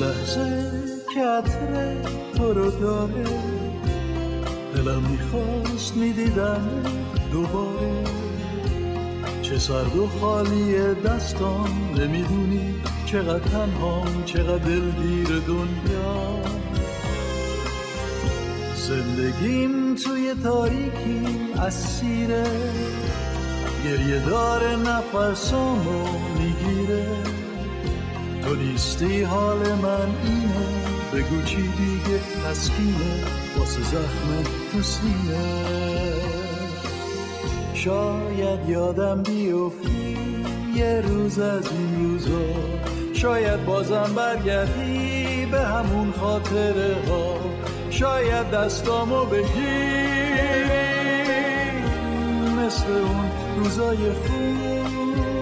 روزه که عطر تو رو داره دلم می‌خواست می‌دیدم دوباره. چه سرد و خالی دستان نمی‌دونی چقدر تنهام چقدر دلگیر دنیا. زندگیم توی تاریکی اسیره گریه دار نفسامو می‌گیره. تو نیستی حال من اینه. بگو چی دیگه تسکینه واسه زخم تو سینه شاید یادم بیفتی یه روز از این روزا. شاید بازم برگردی به همون خاطره ها. شاید دستامو بگیری مثل اون روزای خوب.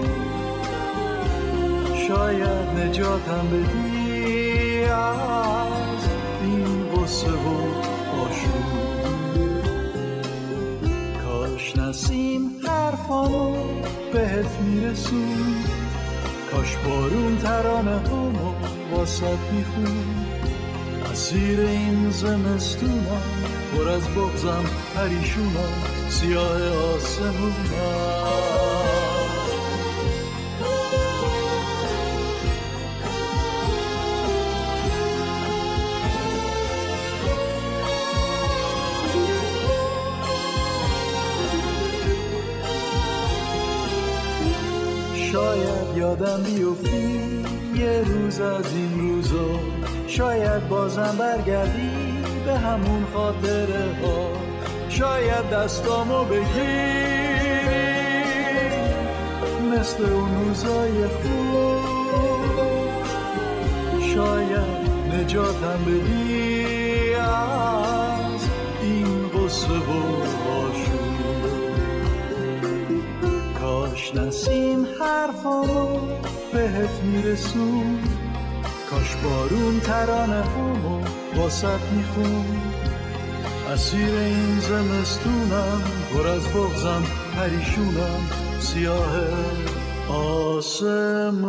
شاید نجاتم بدی. از این غصه و آشوب. کاش نسیم حرفانو بهت میرسون. کاش بارون ترانه همو واسط میخون. اسیر این زمستونم پر از بغزم پریشونم سیاه آسمونم شاید یادم بیفتی. یه روز از این روزا شاید بازم برگردی به همون خاطره ها. شاید دستامو بگیری مثل اون روزای خوب. شاید نجاتم بدی از این غصه و کاش نسیم حرفامو بهت میرسون. کاش بارون ترانه همو واسط میخون. اسیر این زمستونم پر از بغزم پریشونم سیاه آسمونم.